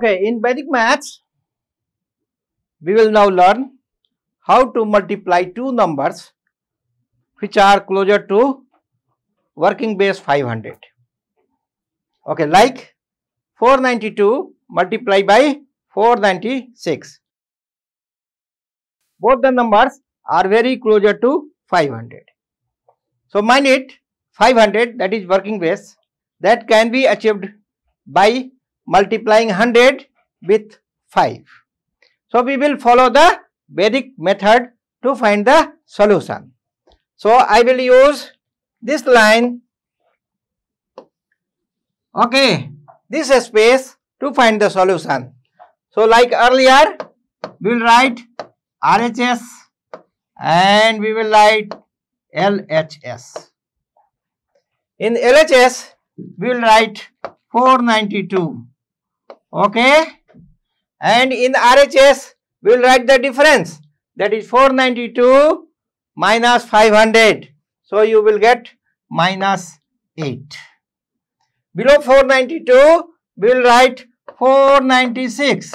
Okay, in Vedic maths, we will now learn how to multiply two numbers which are closer to working base 500. Okay, like 492 multiplied by 496. Both the numbers are very closer to 500. So, mind it 500 that is working base that can be achieved by multiplying 100 with 5. So, we will follow the Vedic method to find the solution. So, I will use this line, okay, this space to find the solution. So, like earlier, we will write RHS and we will write LHS. In LHS, we will write 492 okay? And in RHS we will write the difference. That is 492 minus 500 so you will get minus 8 below 492 we will write 496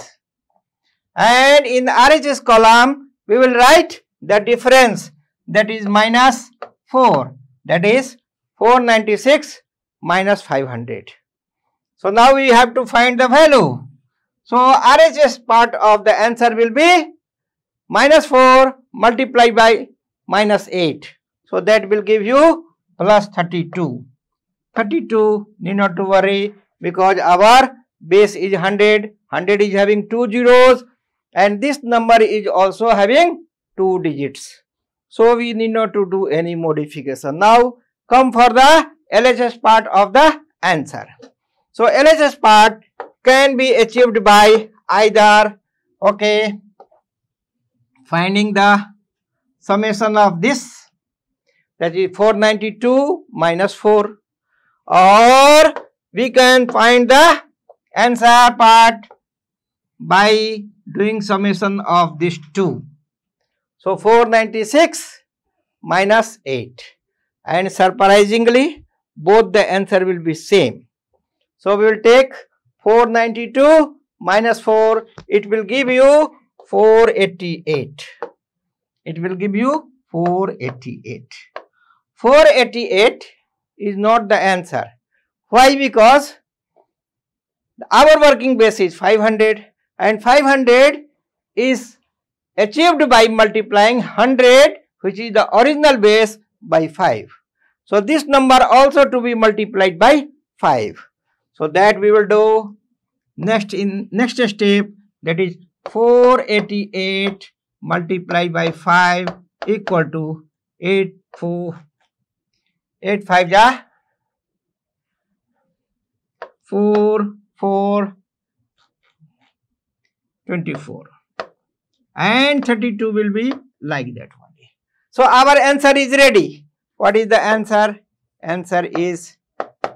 and in RHS column we will write the difference. That is minus 4 that is 496 minus 500 so now we have to find the value. So RHS part of the answer will be minus 4 multiplied by minus 8. So that will give you plus 32. 32 need not to worry because our base is 100. 100 is having two zeros and this number is also having two digits. So we need not to do any modification. Now come for the LHS part of the answer. So LHS part can be achieved by either okay finding the summation of this that is 492 minus 4 or we can find the answer part by doing summation of these two. So 496 minus 8 and surprisingly both the answer will be same. So, we will take 492 minus 4, it will give you 488. It will give you 488. 488 is not the answer. Why? Because our working base is 500 and 500 is achieved by multiplying 100 which is the original base by 5. So, this number also to be multiplied by 5. So that we will do next in next step that is 488 multiplied by 5 equal to 8 4 8 5 ja 4 4 24 and 32 will be like that only. So our answer is ready. What is the answer? Answer is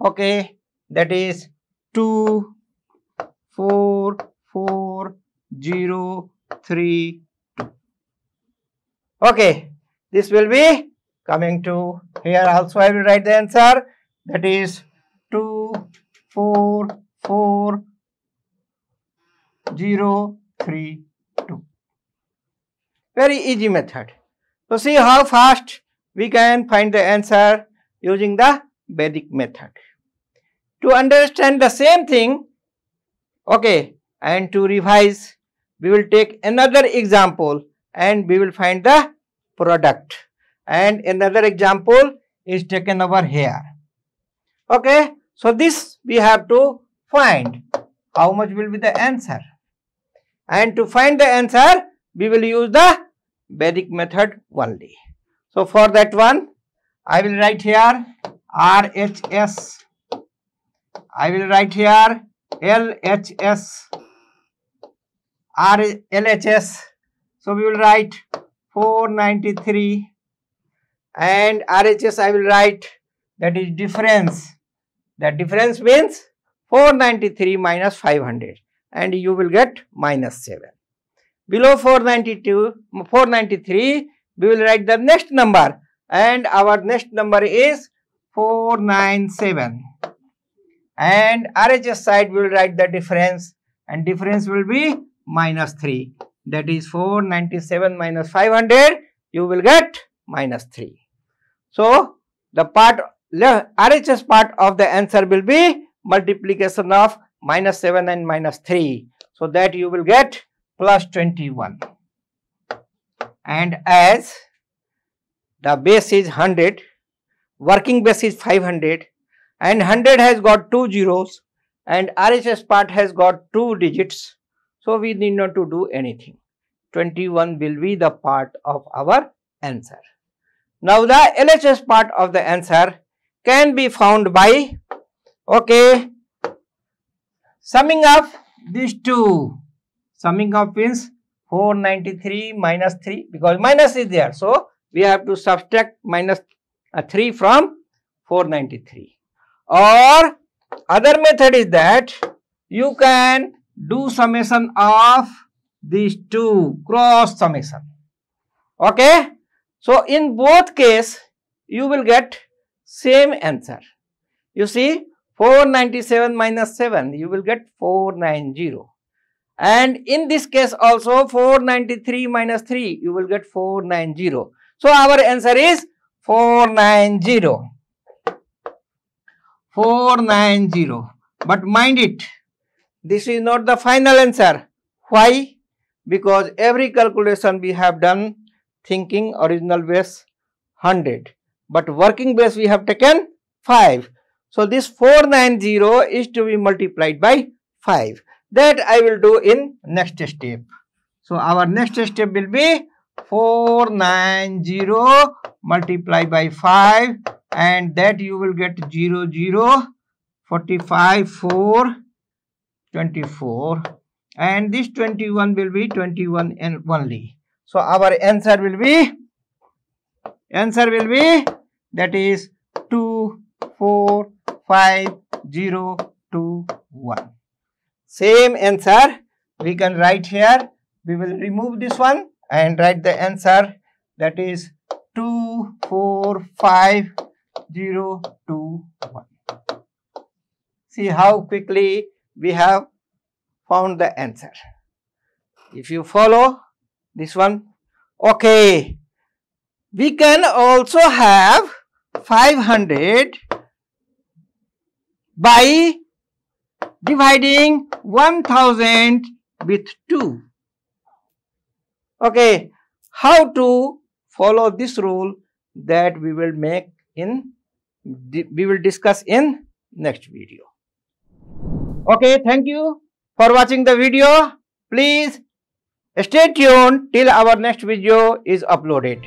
okay that is 2 4 4 0 3 2 okay this will be coming to here also. I will write the answer. That is 2 4 4 0 3 2 very easy method. So see how fast we can find the answer using the Vedic method to understand the same thing okay and to revise we will take another example and we will find the product. And another example is taken over here. Okay so this we have to find. How much will be the answer? And to find the answer we will use the Vedic method only. So for that one I will write here RHS I will write here LHS R LHS. So we will write 493 and RHS I will write that is difference. That difference means 493 minus 500 and you will get minus 7. Below 492, 493 we will write the next number and our next number is 497 and RHS side will write the difference. And difference will be minus 3 that is 497 minus 500 you will get minus 3 so the part RHS part of the answer will be multiplication of minus 7 and minus 3 so that you will get plus 21 and as the base is 100 working base is 500 and 100 has got two zeros and RHS part has got two digits. So we need not to do anything. 21 will be the part of our answer. Now the LHS part of the answer can be found by okay summing up these two. Summing up means 493 minus 3 because minus is there. So we have to subtract minus uh, 3 from 493 or other method is that you can do summation of these two cross summation. Okay? So in both case you will get same answer. You see 497 minus 7 you will get 490 and in this case also 493 minus 3 you will get 490 so our answer is 490. 490. But mind it, this is not the final answer. Why? Because every calculation we have done thinking original base 100. But working base we have taken 5. So this 490 is to be multiplied by 5. That I will do in next step. So our next step will be 490 multiplied by 5 and that you will get 0 0 45 4 24 and this 21 will be 21 and only. So our answer will be answer will be that is 2 4 5 0 2 1 same answer we can write here. We will remove this one and write the answer that is 2 4 5 0 2 1 see how quickly we have found the answer. If you follow this one okay we can also have 500 by dividing 1000 with 2 okay how to follow this rule that we will make in we will discuss in next video. Okay thank you for watching the video. Please stay tuned till our next video is uploaded